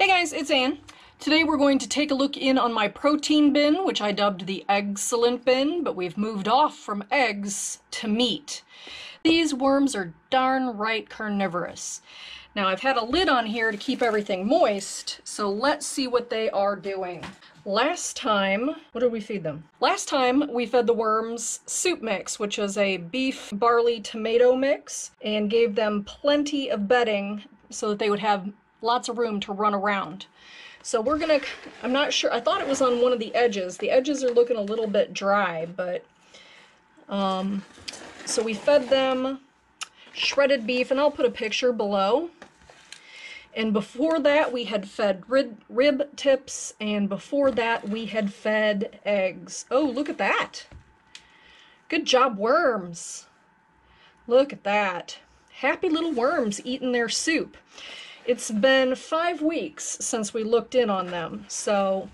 Hey guys, it's Ann. Today we're going to take a look in on my protein bin, which I dubbed the excellent bin, but we've moved off from eggs to meat. These worms are darn right carnivorous. Now I've had a lid on here to keep everything moist, so let's see what they are doing. Last time, what did we feed them? Last time we fed the worms soup mix, which is a beef barley tomato mix, and gave them plenty of bedding so that they would have lots of room to run around. So we're gonna, I'm not sure, I thought it was on one of the edges. The edges are looking a little bit dry, but, um, so we fed them shredded beef, and I'll put a picture below. And before that, we had fed rib, rib tips, and before that, we had fed eggs. Oh, look at that. Good job, worms. Look at that. Happy little worms eating their soup. It's been five weeks since we looked in on them, so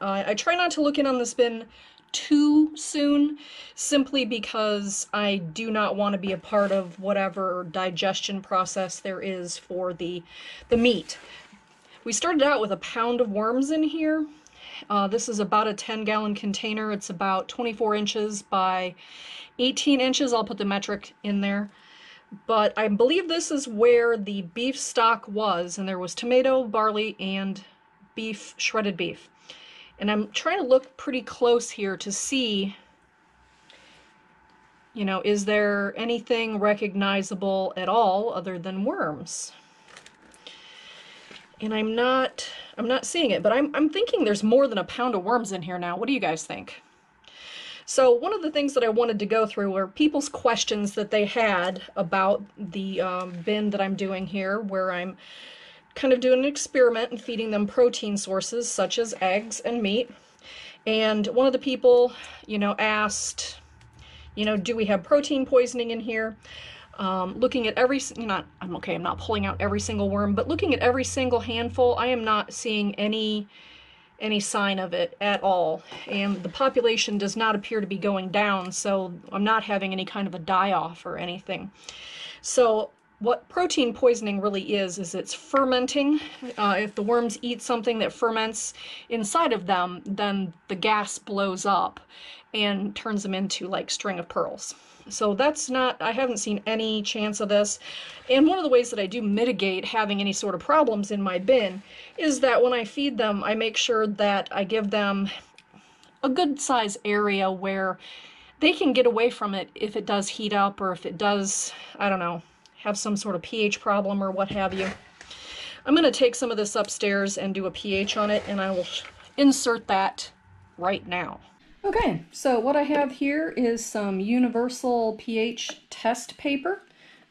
uh, I try not to look in on this bin too soon, simply because I do not want to be a part of whatever digestion process there is for the, the meat. We started out with a pound of worms in here. Uh, this is about a 10 gallon container. It's about 24 inches by 18 inches. I'll put the metric in there but I believe this is where the beef stock was, and there was tomato, barley, and beef, shredded beef. And I'm trying to look pretty close here to see, you know, is there anything recognizable at all other than worms? And I'm not, I'm not seeing it, but I'm, I'm thinking there's more than a pound of worms in here now. What do you guys think? So one of the things that I wanted to go through were people's questions that they had about the um, bin that I'm doing here, where I'm kind of doing an experiment and feeding them protein sources such as eggs and meat. And one of the people, you know, asked, you know, do we have protein poisoning in here? Um, looking at every, not, I'm okay, I'm not pulling out every single worm, but looking at every single handful, I am not seeing any any sign of it at all. And the population does not appear to be going down, so I'm not having any kind of a die-off or anything. So what protein poisoning really is, is it's fermenting. Uh, if the worms eat something that ferments inside of them, then the gas blows up and turns them into like string of pearls. So that's not, I haven't seen any chance of this. And one of the ways that I do mitigate having any sort of problems in my bin is that when I feed them, I make sure that I give them a good size area where they can get away from it if it does heat up or if it does, I don't know, have some sort of pH problem or what have you. I'm going to take some of this upstairs and do a pH on it and I will insert that right now. Okay, so what I have here is some universal pH test paper.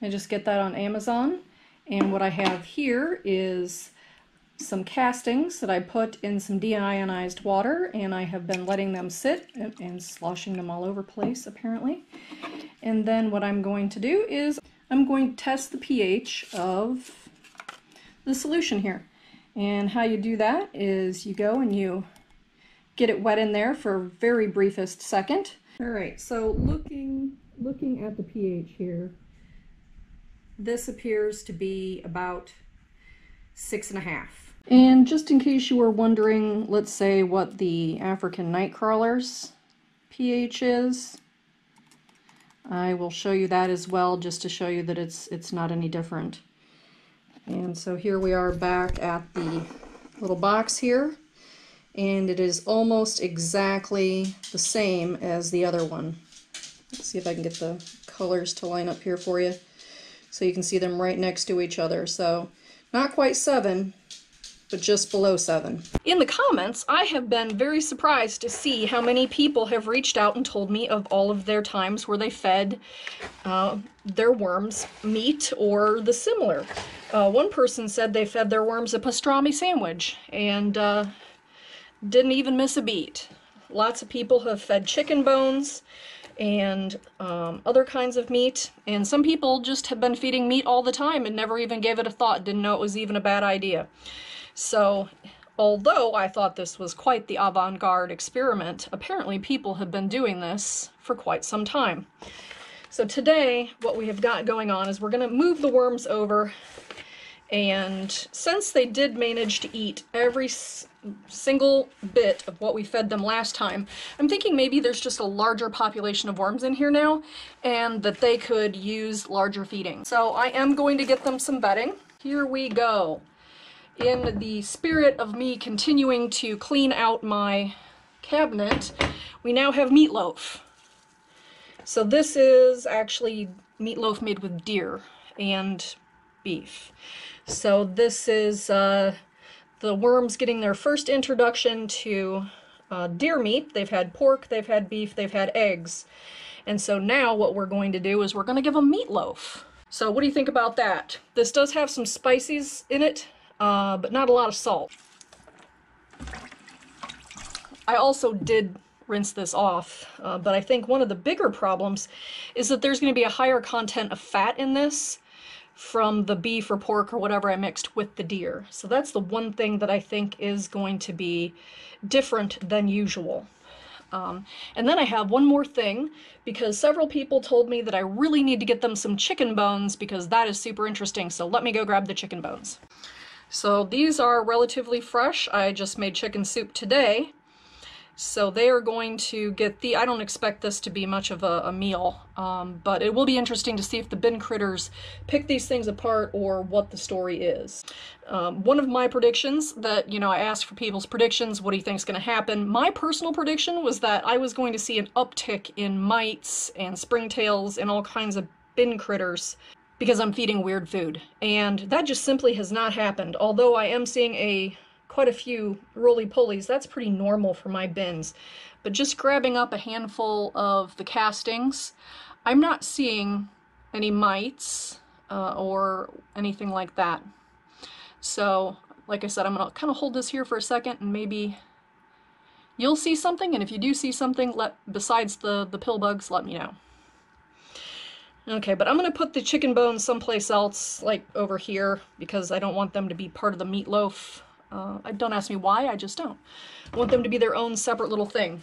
I just get that on Amazon. And what I have here is some castings that I put in some deionized water and I have been letting them sit and, and sloshing them all over place apparently. And then what I'm going to do is I'm going to test the pH of the solution here. And how you do that is you go and you get it wet in there for a very briefest second. All right, so looking, looking at the pH here, this appears to be about six and a half. And just in case you were wondering, let's say what the African night crawler's pH is, I will show you that as well just to show you that it's it's not any different. And so here we are back at the little box here and it is almost exactly the same as the other one. Let's see if I can get the colors to line up here for you so you can see them right next to each other. So not quite 7, but just below 7. In the comments, I have been very surprised to see how many people have reached out and told me of all of their times where they fed uh, their worms meat or the similar. Uh, one person said they fed their worms a pastrami sandwich, and uh, didn't even miss a beat. Lots of people have fed chicken bones and um, other kinds of meat, and some people just have been feeding meat all the time and never even gave it a thought, didn't know it was even a bad idea. So, although I thought this was quite the avant-garde experiment, apparently people have been doing this for quite some time. So today, what we have got going on is we're going to move the worms over And since they did manage to eat every single bit of what we fed them last time, I'm thinking maybe there's just a larger population of worms in here now and that they could use larger feeding. So I am going to get them some bedding. Here we go. In the spirit of me continuing to clean out my cabinet, we now have meatloaf. So this is actually meatloaf made with deer and beef. So this is uh, the worms getting their first introduction to uh, deer meat. They've had pork, they've had beef, they've had eggs. And so now what we're going to do is we're going to give them meatloaf. So what do you think about that? This does have some spices in it, uh, but not a lot of salt. I also did rinse this off, uh, but I think one of the bigger problems is that there's going to be a higher content of fat in this from the beef or pork or whatever I mixed with the deer. So that's the one thing that I think is going to be different than usual. Um, and then I have one more thing because several people told me that I really need to get them some chicken bones because that is super interesting. So let me go grab the chicken bones. So these are relatively fresh. I just made chicken soup today. So they are going to get the, I don't expect this to be much of a, a meal, um, but it will be interesting to see if the bin critters pick these things apart or what the story is. Um, one of my predictions that, you know, I asked for people's predictions, what do you think is going to happen? My personal prediction was that I was going to see an uptick in mites and springtails and all kinds of bin critters because I'm feeding weird food. And that just simply has not happened, although I am seeing a quite a few roly-polies. That's pretty normal for my bins. But just grabbing up a handful of the castings, I'm not seeing any mites uh, or anything like that. So, like I said, I'm going to kind of hold this here for a second and maybe you'll see something. And if you do see something, let besides the, the pill bugs, let me know. Okay, but I'm going to put the chicken bones someplace else, like over here, because I don't want them to be part of the meatloaf uh, don't ask me why, I just don't. I want them to be their own separate little thing.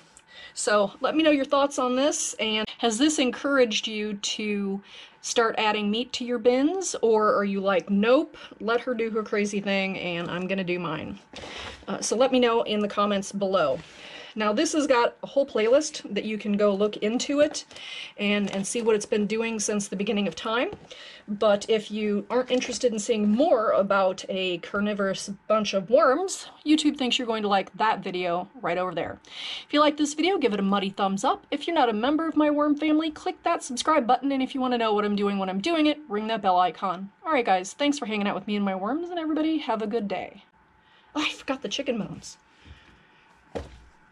So let me know your thoughts on this, and has this encouraged you to start adding meat to your bins, or are you like, nope, let her do her crazy thing, and I'm gonna do mine? Uh, so let me know in the comments below. Now this has got a whole playlist that you can go look into it and, and see what it's been doing since the beginning of time. But if you aren't interested in seeing more about a carnivorous bunch of worms, YouTube thinks you're going to like that video right over there. If you like this video, give it a muddy thumbs up. If you're not a member of my worm family, click that subscribe button, and if you want to know what I'm doing when I'm doing it, ring that bell icon. Alright guys, thanks for hanging out with me and my worms, and everybody have a good day. Oh, I forgot the chicken bones.